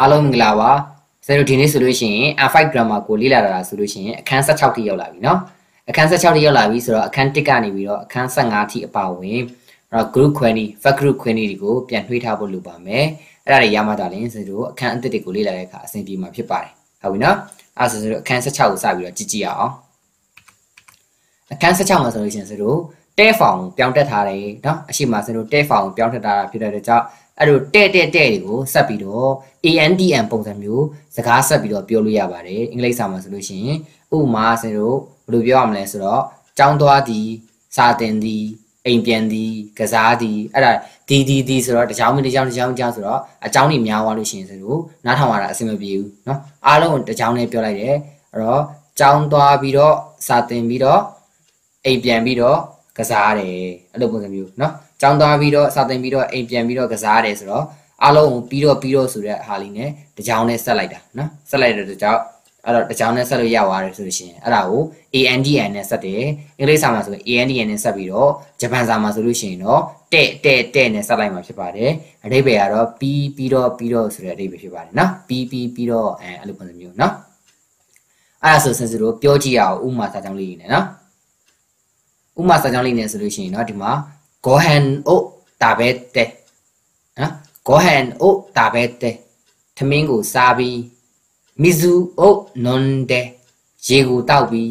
အားလုံးမင်္ဂလာပါဆရာတို့ဒီနေ့ဆိုလို့ရှိရင် R5 grammar ကိုလေ့လာတာဆိုလို့ရှိရင်အခန်း16ထိရောက်လာပြီเนาะအခန်း16ထိရောက်လာပြီဆိုတော့အခန်း1ကနေပြီးတော့အခန်း15ထိအပါဝင်အဲ့တော့ group query fact group query တွေကိုပြန်နှွှေးထားဖို့လိုပါမယ်အဲ့ဒါတွေရမှသာလင်းဆရာတို့အခန်းအသစ်တွေကိုလေ့လာတဲ့အခါအဆင်ပြေမှာဖြစ်ပါတယ်ဟုတ်ပြီเนาะအဲ့ဒါဆိုတော့အခန်း16ကိုစပြီးတော့ကြည့်ကြည့်အောင် အခန်း16မှာဆိုလို့ရှိရင်ဆရာတို့တဲဖောင်ပြောင်းတက်ထားတယ်เนาะအရှိမဆရာတို့တဲဖောင်ပြောင်းတက်ထားတာဖြစ်တဲ့ကြောင့်အဲ့လိုတဲ့တဲ့တဲ့တွေကိုဆက်ပြီးတော့ ANDN ပုံစံမျိုးစကားဆက်ပြီးတော့ပြောလို့ရပါတယ်အင်္ဂလိပ်စာမှာဆိုလို့ရှိရင်ဥပမာဆင်တို့ဘယ်လိုပြောရမလဲဆိုတော့ចောင်းသွားသည်စာတင်သည်အိမ်ပြန်သည်ကစားသည်အဲ့ဒါဒီဒီဒီဆိုတော့တချောင်းမတချောင်းတချောင်းကြောင်းဆိုတော့အကြောင်းတွေများသွားလို့ရှိရင်ဆိုတော့နားထောင်ရတာအဆင်မပြေဘူးเนาะအားလုံးတချောင်းနဲ့ပြောလိုက်တယ်အဲ့တော့ចောင်းသွားပြီးတော့စာတင်ပြီးတော့ အိမ်ပြန်ပြီးတော့ကစားတယ်အဲ့လိုပုံစံမျိုးเนาะကျောင်းသွားပြီးတော့စာသင်ပြီးတော့အိမ်ပြန်ပြီးတော့ကစားရတယ်ဆိုတော့အားလုံးပြီးတော့ပြီးတော့ဆိုတဲ့ဟာလေးနဲ့တကြောင်နဲ့ဆက်လိုက်တာနော်ဆက်လိုက်တဲ့တကြောင်အဲ့တော့တကြောင်နဲ့ဆက်လို့ရသွားတယ်ဆိုလို့ရှိရင်အဲ့ဒါကို ANDN နဲ့ဆက်တယ်အင်္ဂလိပ်စာမှာဆိုရင် ANDN နဲ့ဆက်ပြီးတော့ဂျပန်စာမှာဆိုလို့ရှိရင်တော့တဲ့တဲ့တဲ့နဲ့ဆက်လိုက်မှာဖြစ်ပါတယ်အဓိပ္ပာယ်ကတော့ပြီးပြီးတော့ပြီးတော့ဆိုတဲ့အဓိပ္ပာယ်ဖြစ်ပါတယ်နော်ပြီးပြီးပြီးတော့အဲအဲ့လိုပုံစံမျိုးနော်အဲ့ဒါဆိုစင်စတို့ပြောကြည့်ရအောင်ဥမာစာကြောင်းလေးနေနော် ဥမာစာကြောင်းလေးနေဆိုလို့ရှိရင်เนาะဒီမှာ gohan o tabete နော် gohan o tabete ထမင်းကိုစားပြီး mizu o nonde ရေကိုတောက်ပြီး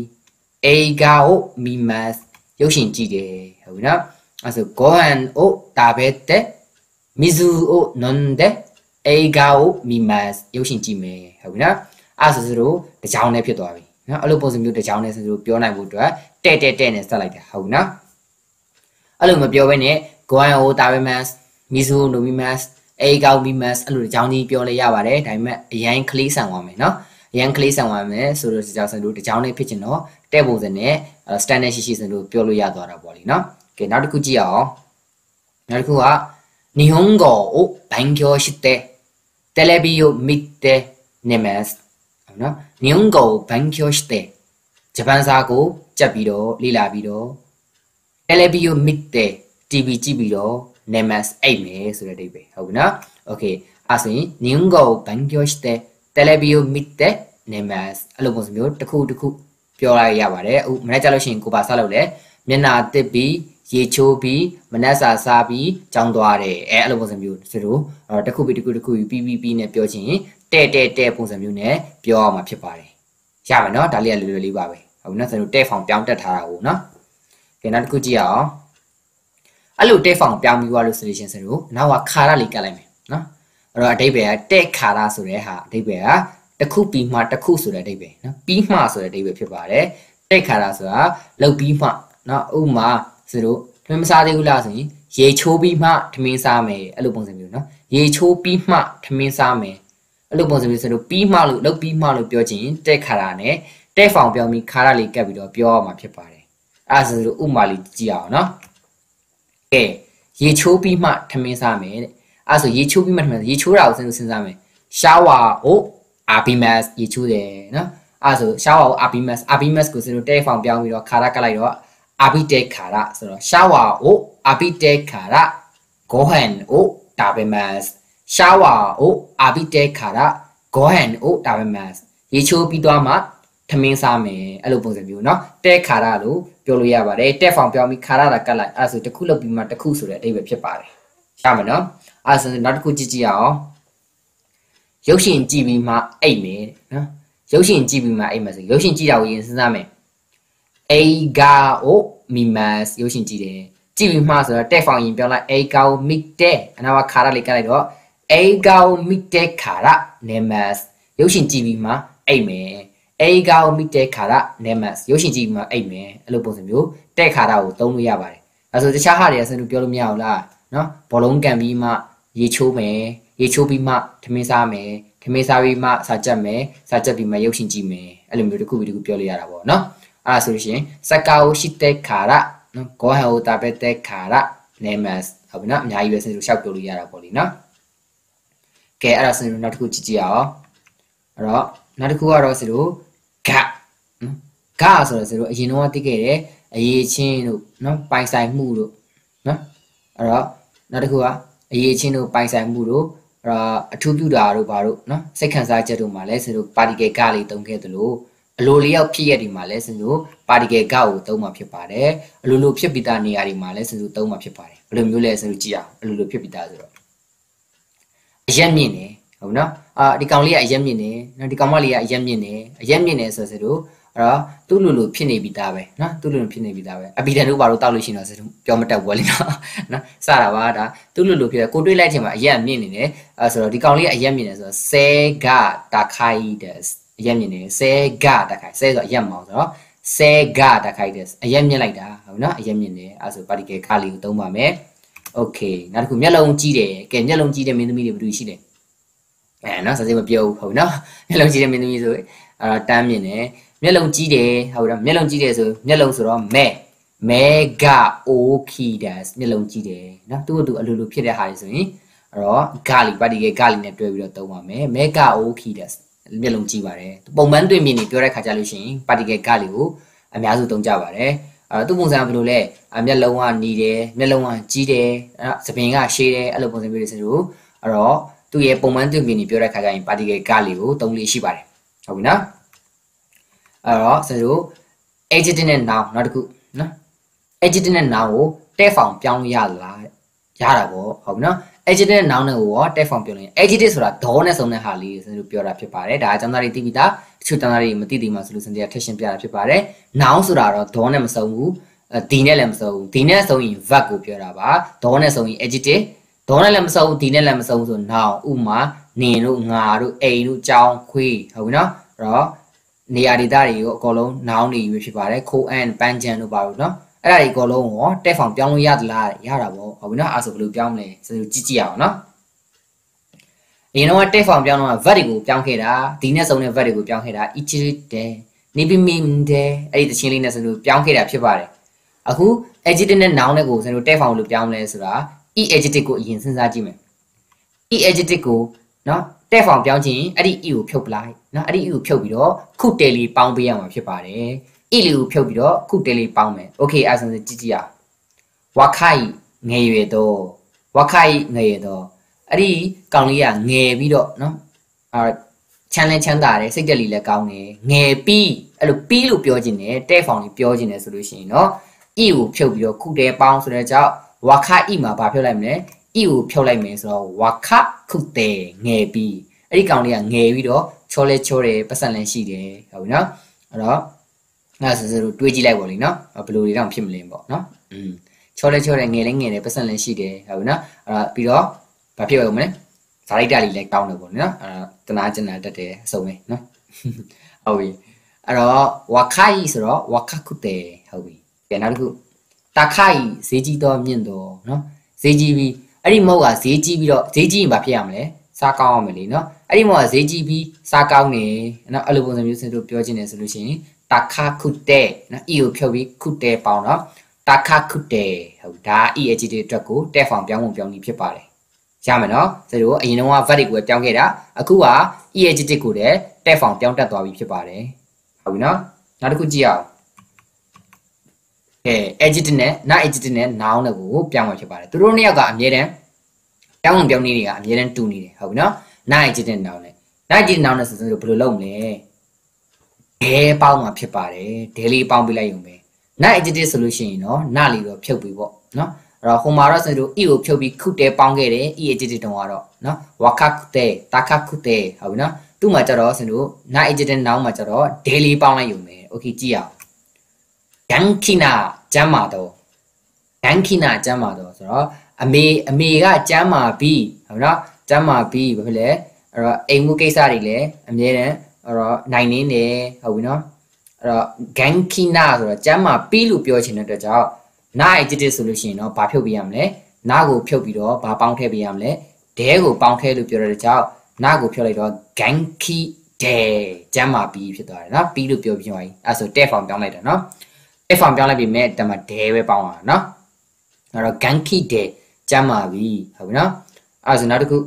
eiga o mimas ရုပ်ရှင်ကြည့်တယ်ဟုတ်ပြီနော်အဲဆို gohan o tabete mizu o nonde eiga o mimas ရုပ်ရှင်ကြည့်မယ်ဟုတ်ပြီနော်အဲဆိုဆိုတော့တကြောင်နဲ့ဖြစ်သွားပြီနော်အဲ့လိုပုံစံမျိုးတကြောင်နဲ့ဆိုဆိုပြောနိုင်ဖို့အတွက် တဲ့တဲ့တဲ့နဲ့ဆက်လိုက်တာဟုတ်ပြီနော်အဲ့လိုမပြောဘဲနဲ့ goan o tabemas mizu no mimas အေကောက် mimas အဲ့လိုအကြောင်းကြီးပြောလဲရပါတယ်ဒါပေမဲ့အရင်ကလေးဆန်သွားမယ်နော်အရင်ကလေးဆန်သွားမယ်ဆိုတော့ကြောင်စံတို့တကြောင်လေးဖြစ်ချင်တော့တဲ့ပုံစံနဲ့ standard ရှိရှိစံတို့ပြောလို့ရသွားတာပေါ့လीနော်ကဲနောက်တစ်ခုကြည့်အောင်နောက်တစ်ခုက日本語を勉強してテレビを見て寝ますနော်日本語を勉強して ဂျပန်စာကိုကြက်ပြီးတော့လေ့လာပြီးတော့ Elebio Mitte TV ကြည့်ပြီးတော့ Nemas အိတ်မယ်ဆိုတဲ့အဓိပ္ပာယ်ဟုတ်ပြီနော် Okay အဲ့ဆိုရင် Ningo Bangyo Shite Telebio Mitte Nemas အဲ့လိုပုံစံမျိုးတစ်ခုတစ်ခုပြောလိုက်ရပါတယ်အခုမနေ့ကျလို့ရှိရင်ကိုပါစားလို့လေမျက်နာတစ်ပြီးရေချိုးပြီးမနက်စာစားပြီးကြောင်းသွားတယ်အဲအဲ့လိုပုံစံမျိုးသူတို့အဲတစ်ခုပြီးတစ်ခုတစ်ခုပြီးပြီးပြီးနဲ့ပြောချင်းတဲ့တဲ့တဲ့ပုံစံမျိုးနဲ့ပြောရမှာဖြစ်ပါတယ်ရမယ်နော်ဒါလေးကလွယ်လွယ်လေးပါပဲ ဟုတ်နော်ဆိုတော့တဲ့ဖောင်ပြောင်းတက်ထားတာကိုနော်ကဲနောက်တစ်ခုကြည့်အောင်အဲ့လိုတဲ့ဖောင်ပြောင်းပြီးသွားလို့ဆိုလို့ရှင်ဆိုတော့နောက်ကခါရလေးကတ်လိုက်မယ်နော်အဲ့တော့အဓိပ္ပာယ်ကတဲ့ခါရဆိုတဲ့ဟာအဓိပ္ပာယ်ကတစ်ခုပြီးမှတစ်ခုဆိုတဲ့အဓိပ္ပာယ်နော်ပြီးမှဆိုတဲ့အဓိပ္ပာယ်ဖြစ်ပါတယ်တဲ့ခါရဆိုတာလောက်ပြီးမှနော်ဥမာဆိုတော့ထမင်းမစားသေးဘူးလားဆိုရင်ရေချိုးပြီးမှထမင်းစားမယ်အဲ့လိုပုံစံမျိုးနော်ရေချိုးပြီးမှထမင်းစားမယ်အဲ့လိုပုံစံမျိုးဆိုတော့ပြီးမှလို့လောက်ပြီးမှလို့ပြောချင်တဲ့ခါရနဲ့ တဲ့ဖောင်ပြောင်းပြီးခါရလေးကပ်ပြီးတော့ပြောရမှာဖြစ်ပါတယ်အဲ့ဒါဆိုလို့ဥမာလေးကြည့်အောင်နော်ကဲရေချိုးပြီးမှထမင်းစားမယ်တဲ့အဲ့ဆိုရေချိုးပြီးမှထမင်းရေချိုးတာကိုစဉ်းစားမယ် shower ကို abimas ရေချိုးတယ်နော်အဲ့ဆို shower ကို abimas abimas ကိုစဉ်းလို့တဲဖောင်ပြောင်းပြီးတော့ခါရကလိုက်တော့ abite ခါရဆိုတော့ shower ကို abite ခါရ gohan ကို tabemas shower ကို abite ခါရ gohan ကို tabemas ရေချိုးပြီးတော့မှ ထမင်းစားမယ်အဲ့လိုပုံစံမျိုးเนาะတဲခါရလို့ပြောလို့ရပါတယ်တက်ဖောင်ပြောင်းပြီးခါရတာကတ်လိုက်အဲ့ဆိုတစ်ခုလုပ်ပြီးမှတစ်ခုဆိုတဲ့အဓိပ္ပာယ်ဖြစ်ပါတယ်ရမယ်နော်အဲ့ဆိုနောက်တစ်ခုကြည့်ကြည့်အောင်ရုပ်ရှင်ကြည့်ပြီးမှအိတ်မယ်နော်ရုပ်ရှင်ကြည့်ပြီးမှအိတ်မယ်ဆိုရုပ်ရှင်ကြည့်တာကိုရင်စဉ်းစားမယ်အေဂါအိုမီမတ်ရုပ်ရှင်ကြည့်တယ်ကြည့်ပြီးမှဆိုတော့တက်ဖောင်ရင်ပြောလိုက်အေဂါအိုမီတဲအနာကခါရလေးကတ်လိုက်တော့အေဂါအိုမီတဲခါရနေမတ်ရုပ်ရှင်ကြည့်ပြီးမှအိတ်မယ် အေဂါကိုမိတဲ့ခါရ nemas ရုပ်ရှင်ကြည့်မှအိတ်မယ်အဲ့လိုပုံစံမျိုးတဲ့ခါရကိုသုံးလို့ရပါတယ်အဲဆိုတခြားဟာတွေကစင်လို့ပြောလို့မရဘူးလားနော်ဘောလုံးကန်ပြီးမှရေချိုးမယ်ရေချိုးပြီးမှထမင်းစားမယ်ထမင်းစားပြီးမှစာကြက်မယ်စာကြက်ပြီးမှရုပ်ရှင်ကြည့်မယ်အဲ့လိုမျိုးတစ်ခုပြီးတစ်ခုပြောလို့ရတာပေါ့နော်အဲ့ဒါဆိုလို့ရှိရင်စကာကိုရှိတဲ့ခါရနော်ဂောဟန်ကိုတာပဲတဲ့ခါရ nemas ဟုတ်ပြီနော်အများကြီးပဲစင်လို့ရှောက်ပြောလို့ရတာပေါ့လीနော်ကဲအဲ့ဒါဆိုရင်နောက်တစ်ခုကြည့်ကြည့်အောင်အဲ့တော့နောက်တစ်ခုကတော့စင်လို့ ဂဆိုတော့ဆိုတော့အရင်တော့သိခဲ့တယ်အရေးချင်းတို့နော်ပိုင်ဆိုင်မှုတို့နော်အဲ့တော့နောက်တစ်ခုကအရေးချင်းတို့ပိုင်ဆိုင်မှုတို့အဲ့တော့အထူးပြုတာတို့ဘာတို့နော်စိတ်ခံစားချက်တို့မှာလဲဆိုတော့ပါတီကယ်ကလေးတုံးခဲ့သလိုအလိုလျောက်ဖြစ်ရဒီမှာလဲဆိုတော့ပါတီကယ်ကကိုသုံးမှာဖြစ်ပါတယ်အလိုလိုဖြစ်ပြီးသားနေရာဒီမှာလဲဆိုတော့သုံးမှာဖြစ်ပါတယ်ဘယ်လိုမျိုးလဲဆိုတော့ကြည့်အောင်အလိုလိုဖြစ်ပြီးသားဆိုတော့အရက်မြင့်နေ ဟုတ်နော်အာဒီကောင်လေးကအရက်မြင့်နေနော်ဒီကောင်မလေးကအရက်မြင့်နေအရက်မြင့်နေဆိုစလို့အဲ့တော့သူ့လူလူဖြစ်နေပြီးသားပဲနော်သူ့လူလူဖြစ်နေပြီးသားပဲအဘိဓာန်တို့ဘာလို့တောက်လို့ရှိနေတော့စလို့ပြောမတတ်ဘူးလေနော်နော်စတာပါဒါသူ့လူလူဖြစ်ကိုတွေးလိုက်ချိန်မှာအရက်မြင့်နေတယ်အဲဆိုတော့ဒီကောင်လေးကအရက်မြင့်နေဆိုတော့ဆဲကတခိုင်တဲ့အရက်မြင့်နေဆဲကတခိုင်ဆဲဆိုတော့အရက်မောင်ဆိုတော့ဆဲကတခိုက်တယ်အရက်မြင့်လိုက်တာဟုတ်နော်အရက်မြင့်တယ်အဲဆို particle ကလေးကိုသုံးပါမယ် okay နောက်တစ်ခုမျက်လုံးကြီးတယ်ကဲမျက်လုံးကြီးတဲ့မင်းသမီးတွေဘယ်သူရှိလဲ အဲနော်စစေးမပြောဘူးဟုတ်နော်မျက်လုံးကြီးတဲ့မင်းသမီးဆိုအဲတန်းမြင့်တယ်မျက်လုံးကြီးတယ်ဟုတ်လားမျက်လုံးကြီးတယ်ဆိုမျက်လုံးဆိုတော့မဲမဲဂအိုခီဒတ်မျက်လုံးကြီးတယ်နော်သူ့အတူအလိုလိုဖြစ်တဲ့ဟာတွေဆိုရင်အဲ့တော့ဂါလီပါတီကဂါလီနဲ့တွဲပြီးတော့သုံးပါမယ်မဲဂအိုခီဒတ်မျက်လုံးကြီးပါတယ်ပုံမှန်တွေ့မြင်နေပြောတဲ့ခါကြလို့ရှိရင်ပါတီကဂါလီကိုအများစုသုံးကြပါတယ်အဲ့တော့သူ့ပုံစံဘယ်လိုလဲအမျက်လုံးကနေတယ်မျက်လုံးကကြီးတယ်အဲ့သပင်ကရှည်တယ်အဲ့လိုပုံစံမျိုးတွေဆိုတော့အဲ့တော့ သူ့ရဲ့ပုံမှန်တွေ့မြင်နေပြောတဲ့ခါကျရင်ပါတီကဂါလီကိုသုံးလေးရှိပါတယ်ဟုတ်ပြီနော်အဲ့တော့ဆိုတော့ adjective နဲ့ noun နောက်တစ်ခုနော် adjective နဲ့ noun ကိုတဲ့ဖောင်ပြောင်းရလားရတာပေါ့ဟုတ်ပြီနော် adjective နဲ့ noun နဲ့ကိုရောတဲ့ဖောင်ပြောင်းလို့ adjective ဆိုတာဒေါနဲ့ဆုံးတဲ့ဟာလေးဆိုလို့ပြောတာဖြစ်ပါတယ်ဒါအကြောင်းသားတွေသိပြီးသားတချို့တောင်းသားတွေမသိသေးမှဆိုလို့စင်တရားထက်ရှင်းပြတာဖြစ်ပါတယ် noun ဆိုတာတော့ဒေါနဲ့မဆုံးဘူးဒီနဲ့လည်းမဆုံးဘူးဒီနဲ့ဆုံးရင် verb ကိုပြောတာပါဒေါနဲ့ဆုံးရင် adjective ဒေါနဲ့လည်းမဆုံးဘူးဒီနဲ့လည်းမဆုံးဘူးဆို noun ဥမာနေတို့ငါတို့အိမ်တို့ကြောင်းခွေးဟုတ်ပြီနော်အဲ့တော့နေရာဒေသတွေကိုအကုန်လုံး noun တွေပဲဖြစ်ပါတယ်ခိုးအန်ပန်းချန်တို့ပါလို့နော်အဲ့ဒါတွေအကုန်လုံးရောတက်ဖောင်ပြောင်းလို့ရသလားရတာပေါ့ဟုတ်ပြီနော်အဲ့ဆိုဘယ်လိုပြောင်းမလဲဆိုကြည့်ကြည့်အောင်နော်အရင်တော့တက်ဖောင်ပြောင်းတော့ verb တွေကိုပြောင်းခဲ့တာဒီနဲ့ဆုံးတဲ့ verb တွေကိုပြောင်းခဲ့တာ ichite နေပြီးမင်းတဲ့အဲ့ဒီတခြင်းလေးနဲ့ဆိုလို့ပြောင်းခဲ့တာဖြစ်ပါတယ်အခု adjective နဲ့ noun နဲ့ကိုဆိုလို့တက်ဖောင်လို့ပြောင်းလဲဆိုတာ e adjective ကိုအရင်စဉ်းစားကြည့်မယ် e adjective ကိုနော်တဲ့ဖောင်ပြောင်းခြင်းအဲ့ဒီ e ကိုဖြုတ်ပလိုက်နော်အဲ့ဒီ e ကိုဖြုတ်ပြီးတော့ခုတယ်လီပေါင်းပေးရမှာဖြစ်ပါတယ် e လေးကိုဖြုတ်ပြီးတော့ခုတယ်လီပေါင်းမယ်โอเคအဲ့ဆိုကြည့်ကြည့်အောင်ဝခိုင်ငယ်ရွယ်တော့ဝခိုင်ငယ်ရွယ်တော့အဲ့ဒီကောင်လေးကငယ်ပြီးတော့နော်အာချမ်းလဲချမ်းသာတယ်စိတ်တက်လီလည်းကောင်းတယ်ငယ်ပြီးအဲ့လိုပြီးလို့ပြောခြင်းနဲ့တဲ့ဖောင်လေးပြောခြင်းနဲ့ဆိုလို့ရှိရင်နော် e ကိုဖြုတ်ပြီးတော့ခုတယ်ပေါင်းဆိုတဲ့ကြောင့် ဝခိုင် e မှာဘာဖြုတ်လိုက်မလဲ e ကိုဖြုတ်လိုက်မယ်ဆိုတော့ဝခခုတဲငယ်ပြီးအဲ့ဒီကောင်လေးကငယ်ပြီးတော့ချောလဲချောတယ်ပတ်စံလည်းရှိတယ်ဟုတ်ပြီနော်အဲ့တော့ငါစစတို့တွေးကြည့်လိုက်ပါလိမ့်နော်ဘယ်လိုတွေတော့ဖြစ်မလဲပေါ့နော်อืมချောလဲချောတယ်ငယ်လည်းငယ်တယ်ပတ်စံလည်းရှိတယ်ဟုတ်ပြီနော်အဲ့တော့ပြီးတော့ဘာဖြစ်အောင်မလဲဇာလိုက်တာလေးလည်းကောင်းတယ်ပေါ့နော်အဲ့တော့တနာကျင်တာတက်တယ်အစုံပဲနော်ဟုတ်ပြီအဲ့တော့ဝခိုင်ဆိုတော့ဝခခုတဲဟုတ်ပြီကဲနောက်တစ်ခု တခိုင်ဈေးကြီးတော့မြင့်တော့နော်ဈေးကြီးပြီးအဲ့ဒီမဟုတ်ကဈေးကြီးပြီးတော့ဈေးကြီးရင်ဘာဖြစ်ရမလဲစားကောင်းအောင်မလေနော်အဲ့ဒီမဟုတ်ကဈေးကြီးပြီးစားကောင်းနေနော်အဲ့လိုပုံစံမျိုးစင်တို့ပြောချင်တယ်ဆိုလို့ရှိရင်တခါခုတဲနော် e ကိုဖြုတ်ပြီးခုတဲပေါင်းတော့တခါခုတဲဟုတ်ဒါ e အကြီးတဲ့အတွက်ကိုတဲဖောင်ပြောင်းဖို့ပြောင်းနေဖြစ်ပါတယ်ရမယ်နော်ဆိုတော့အရင်တော့ verb တွေကိုပြောင်းခဲ့တာအခုက e အကြီးတဲ့ကိုတဲ့တဲဖောင်ပြောင်းတက်သွားပြီဖြစ်ပါတယ်ဟုတ်ပြီနော်နောက်တစ်ခုကြည့်အောင် အဲ adjective နဲ့ not adjective နဲ့ noun နဲ့ကိုပြောင်းမှာဖြစ်ပါတယ်သူတို့နှစ်ယောက်ကအမြဲတမ်းပြောင်းဝင်ပြောင်းနေတွေကအမြဲတမ်းတူနေတယ်ဟုတ်ပြီနော် not adjective noun နဲ့ not adjective noun နဲ့ဆိုရင်ဘယ်လိုလုပ်မလဲဒဲပေါင်းမှာဖြစ်ပါတယ်ဒဲလေးပေါင်းပြလိုက်ရုံပဲ not adjective ဆိုလို့ရှိရင်တော့ not လေးတော့ဖြုတ်ပြီးပေါ့နော်အဲ့တော့ဟိုမှာတော့ဆိုတော့ e ကိုဖြုတ်ပြီးခုတဲပေါင်းခဲ့တယ် e adjective တုံးကတော့နော်ဝါခခုတဲတာခခုတဲဟုတ်ပြီနော်သူ့မှာကျတော့ဆိုတော့ not adjective noun မှာကျတော့ daily ပေါင်းလိုက်ရုံပဲ okay ကြည့်အောင်ဒန်ခိနာ ကျမ်းမာတော့ဒန်ခိနာကျမ်းမာတော့ဆိုတော့အမေအမေကကျမ်းမာပြီးဟုတ်နော်ကျမ်းမာပြီးဘာဖြစ်လဲအဲ့တော့အိမ်မှုကိစ္စတွေလည်းအမြဲတမ်းအဲ့တော့နိုင်နေတယ်ဟုတ်ပြီနော်အဲ့တော့ဂန်ခိနာဆိုတော့ကျမ်းမာပြီးလို့ပြောချင်တဲ့အတွက်ကြောင့်နာအဂျစ်တစ်ဆိုလို့ရှိရင်တော့ဘာဖြုတ်ပြရမလဲနာကိုဖြုတ်ပြီးတော့ဘာပေါင်းထည့်ပြရမလဲဒဲကိုပေါင်းထည့်လို့ပြောတဲ့ကြောင့်နာကိုဖြုတ်လိုက်တော့ဂန်ခိဒဲကျမ်းမာပြီးဖြစ်သွားတယ်နော်ပြီးလို့ပြောပြသွားပြီအဲ့ဆိုတက်ဖောင်ပြောင်းလိုက်တယ်နော် တက်ဖောင်ပြောင်းလိုက်ပြီမဲ့တမဒဲပဲပေါင်းတာနော်အဲ့တော့ဂန်ခိဒဲကျမ်းမာပြီဟုတ်ပြီနော်အဲ့ဆိုနောက်တစ်ခု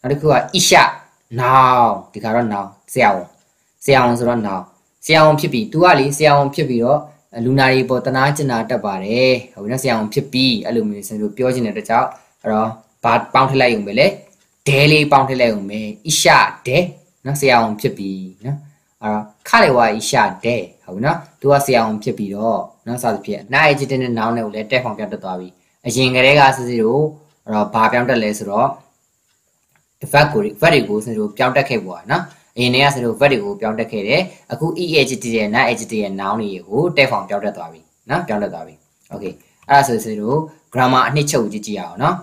နောက်တစ်ခုကဣရှနောင်ဒီကတော့နောင်ဆရာဝန်ဆရာဝန်ဆိုတော့နောင်ဆဆရာဝန်ဖြစ်ပြီး तू ကလေဆရာဝန်ဖြစ်ပြီးတော့လူနာတွေပေါ်တနာကျင်နာတက်ပါတယ်ဟုတ်ပြီနော်ဆရာဝန်ဖြစ်ပြီးအဲ့လိုမျိုးစင်တို့ပြောချင်တဲ့တကြောင်အဲ့တော့ဘာပေါင်းထည့်လိုက်ုံပဲလေဒဲလေးပေါင်းထည့်လိုက်ုံပဲအရှာဒဲနော်ဆရာဝန်ဖြစ်ပြီးနော်အဲ့တော့ခလေဝါအရှာဒဲ ဟုတ်ပြီနော် तू ကဆရာဝန်ဖြစ်ပြီးတော့နော်စသဖြင့်နား agent နဲ့နောင်းနဲ့ကိုလည်းတက်ဖောင်ပြတ်တက်သွားပြီအရင်ကတည်းကစစ်စစ်တို့အဲ့တော့ဘာပြောင်းတက်လဲဆိုတော့ effect ကို effect တွေကိုစင်တို့ပြောင်းတက်ခဲ့ပေါ်နော်အရင်တည်းကစင်တို့ effect တွေကိုပြောင်းတက်ခဲ့တယ်အခု e-edit ရဲ့ not edit ရဲ့ noun တွေကိုတက်ဖောင်ပြောင်းတက်သွားပြီနော်ပြောင်းတက်သွားပြီ okay အဲ့ဒါဆိုစင်တို့ grammar အနှစ်ချုပ်ကြည့်ကြည့်ရအောင်နော်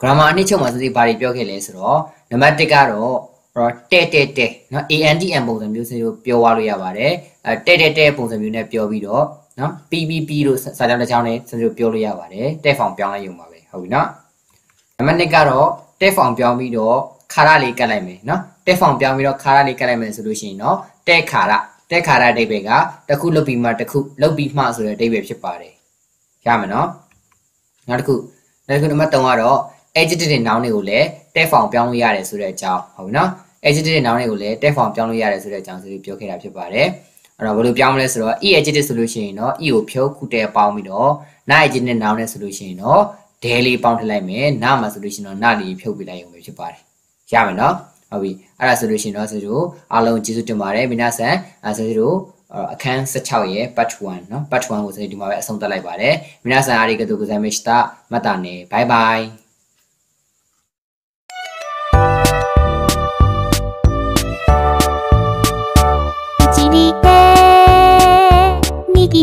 grammar အနှစ်ချုပ်မှာစင်ဘာတွေပြောခဲ့လဲဆိုတော့နံပါတ်1ကတော့ တော့တဲတဲတဲနော် ANDM ပုံစံမျိုးစင်တို့ပြောသွားလို့ရပါတယ်အဲတဲတဲတဲပုံစံမျိုးနဲ့ပြောပြီးတော့နော် PPP လို့စာကြောင်းတစ်ကြောင်းနဲ့စင်တို့ပြောလို့ရပါတယ်တက်ဖောင်ပြောင်းလိုက်ရုံပါပဲဟုတ်ပြီနော်နံပါတ်2ကတော့တက်ဖောင်ပြောင်းပြီးတော့ခါရလေးကတ်လိုက်မယ်နော်တက်ဖောင်ပြောင်းပြီးတော့ခါရလေးကတ်လိုက်မယ်ဆိုလို့ရှိရင်တော့တက်ခါရတက်ခါရအဓိပ္ပာယ်ကတစ်ခုလုတ်ပြီးမှတစ်ခုလုတ်ပြီးမှဆိုတဲ့အဓိပ္ပာယ်ဖြစ်ပါတယ်ရမယ်နော်နောက်တစ်ခုနောက်တစ်ခုနံပါတ်3ကတော့ adjective နောင်တွေကိုလည်းတက်ဖောင်ပြောင်းလို့ရတယ်ဆိုတဲ့အကြောင်းဟုတ်ပြီနော် adjective နောင်တွေကိုလည်းတက်ဖောင်ပြောင်းလို့ရတယ်ဆိုတဲ့အကြောင်းဆိုပြီးပြောခဲ့တာဖြစ်ပါတယ်အဲ့တော့ဘယ်လိုပြောင်းမလဲဆိုတော့ e adjective ဆိုလို့ရှိရင်တော့ e ကိုဖြုတ်ခုတဲပေါင်းပြီးတော့ na adjective နောင်နဲ့ဆိုလို့ရှိရင်တော့ day လေးပေါင်းထည့်လိုက်မယ်နာမှာဆိုလို့ရှိရင်တော့နာလေးဖြုတ်ပြလိုက်ရုံပဲဖြစ်ပါတယ်ရမယ်နော်ဟုတ်ပြီအဲ့ဒါဆိုလို့ရှိရင်တော့ဆိုတို့အားလုံးကျေးဇူးတင်ပါတယ်မိနာဆန်အဲဆိုတို့အခန်း16ရဲ့ part 1เนาะ part 1ကိုဆိုဒီမှာပဲအဆုံးသတ်လိုက်ပါတယ်မိနာဆန်အားရီကတူဂဇာမစ်တာမတာနေ bye bye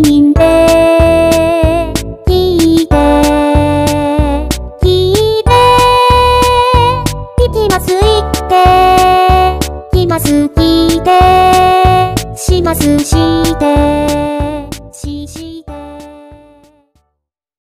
mean.